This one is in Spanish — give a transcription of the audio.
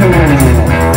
¡Gracias mm.